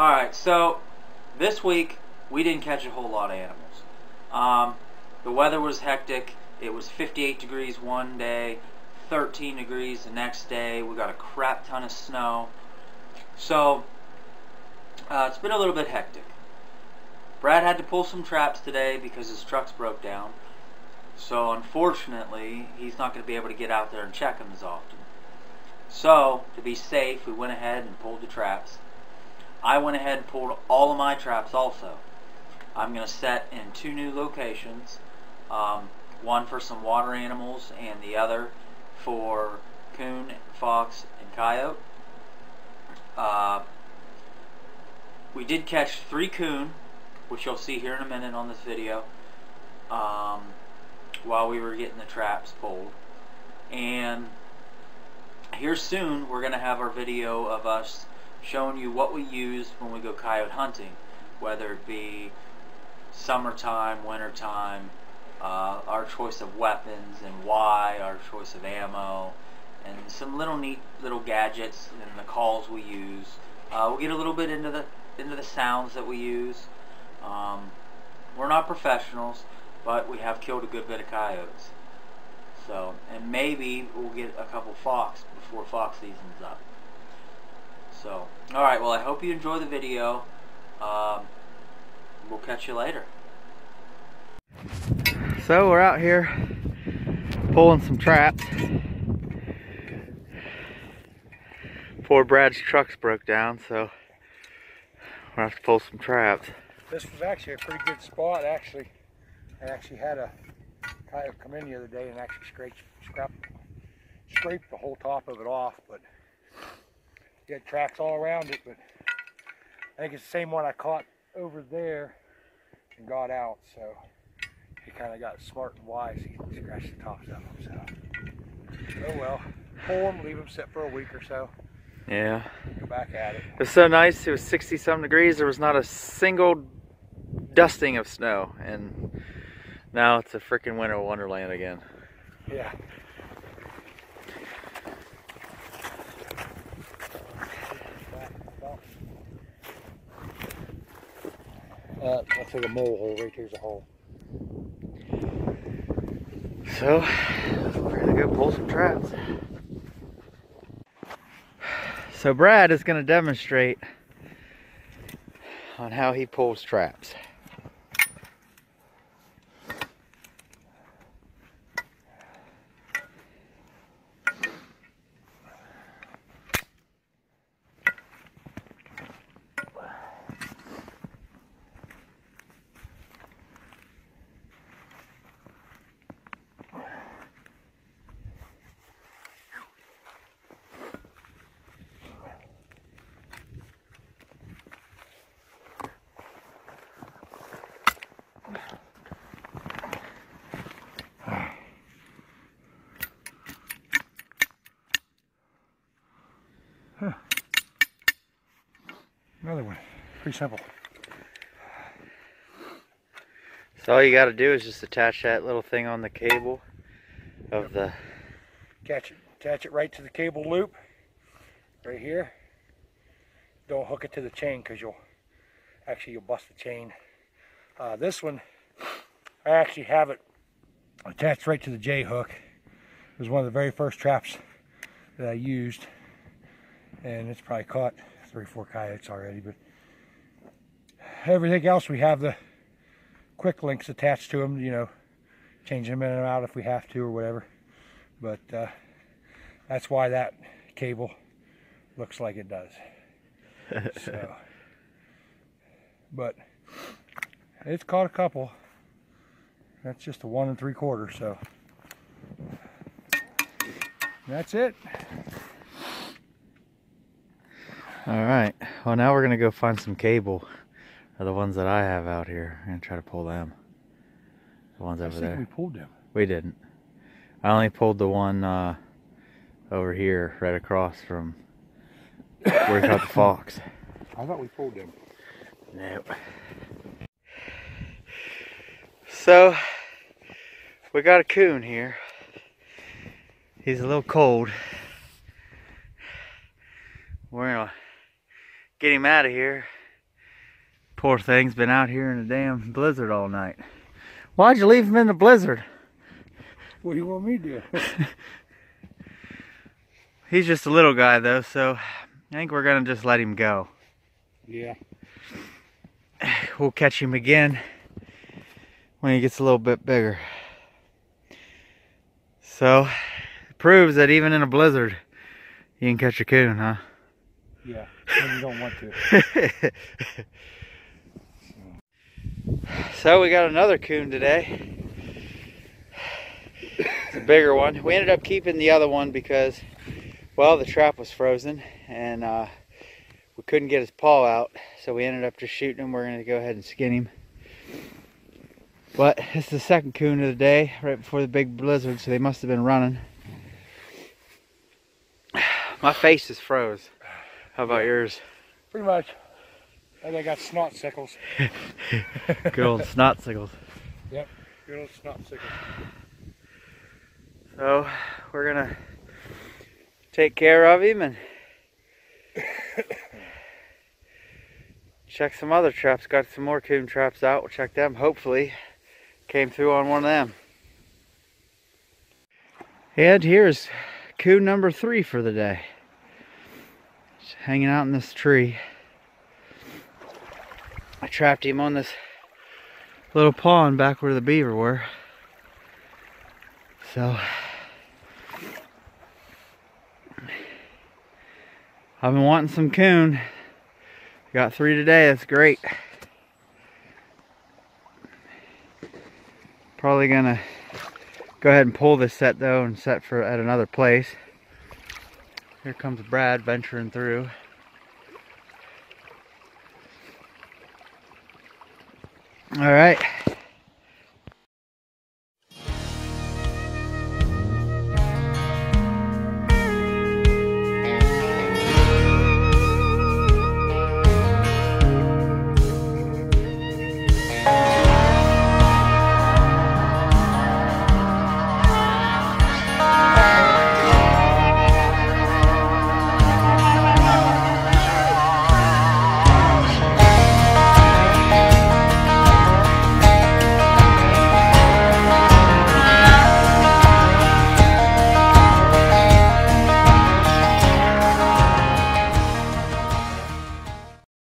Alright, so this week we didn't catch a whole lot of animals. Um, the weather was hectic. It was 58 degrees one day, 13 degrees the next day. We got a crap ton of snow. So, uh, it's been a little bit hectic. Brad had to pull some traps today because his trucks broke down. So unfortunately, he's not going to be able to get out there and check them as often. So, to be safe, we went ahead and pulled the traps. I went ahead and pulled all of my traps also. I'm going to set in two new locations. Um, one for some water animals and the other for coon, fox, and coyote. Uh, we did catch three coon, which you'll see here in a minute on this video, um, while we were getting the traps pulled. And here soon, we're going to have our video of us showing you what we use when we go coyote hunting, whether it be summertime, wintertime, uh, our choice of weapons and why, our choice of ammo, and some little neat little gadgets and the calls we use. Uh, we'll get a little bit into the into the sounds that we use. Um, we're not professionals, but we have killed a good bit of coyotes. So, and maybe we'll get a couple fox before fox season's up. So, alright, well I hope you enjoy the video. Um, we'll catch you later. So we're out here pulling some traps. Poor Brad's trucks broke down, so we'll have to pull some traps. This was actually a pretty good spot, actually. I actually had a coyote come in the other day and actually scraped, scraped, scraped the whole top of it off, but had tracks all around it, but I think it's the same one I caught over there and got out, so he kind of got smart and wise. He scratched the tops of them, so. Oh well, pull them, leave them sit for a week or so, Yeah. go back at it. It was so nice. It was 60 some degrees. There was not a single dusting of snow. And now it's a freaking winter wonderland again. Yeah. Uh, that's like a mole hole right there's a hole. So, we're gonna go pull some traps. So Brad is gonna demonstrate on how he pulls traps. Another one. Pretty simple. So all you gotta do is just attach that little thing on the cable of the Catch it, attach it right to the cable loop, right here. Don't hook it to the chain because you'll actually you'll bust the chain. Uh, this one, I actually have it attached right to the J hook. It was one of the very first traps that I used, and it's probably caught three or four coyotes already. But everything else, we have the quick links attached to them. You know, change them in and out if we have to or whatever but uh, that's why that cable looks like it does. so, but it's caught a couple. That's just a one and three quarter, so that's it. All right. Well, now we're gonna go find some cable, or the ones that I have out here. I'm gonna try to pull them. The ones I over think there. we pulled them. We didn't. I only pulled the one uh, over here, right across from where we caught the fox. I thought we pulled them. Nope. So, we got a coon here. He's a little cold. We're gonna get him out of here Poor thing's been out here in a damn blizzard all night. Why'd you leave him in the blizzard? What do you want me to do? He's just a little guy though, so I think we're gonna just let him go. yeah. We'll catch him again when he gets a little bit bigger. So, it proves that even in a blizzard, you can catch a coon, huh? Yeah. When you don't want to. So we got another coon today. It's a bigger one. We ended up keeping the other one because, well, the trap was frozen and uh, we couldn't get his paw out. So we ended up just shooting him. We're going to go ahead and skin him. But it's the second coon of the day, right before the big blizzard, so they must have been running. My face is froze. How about yours? Pretty much. Oh, and I got snot sickles. Good old snot sickles. Yep, good old snot sickles. So we're gonna take care of him and check some other traps. Got some more coon traps out. We'll check them. Hopefully came through on one of them. And here's coon number three for the day. Just hanging out in this tree. Trapped him on this little pond back where the beaver were. So I've been wanting some coon. Got three today, that's great. Probably gonna go ahead and pull this set though and set for at another place. Here comes Brad venturing through. All right.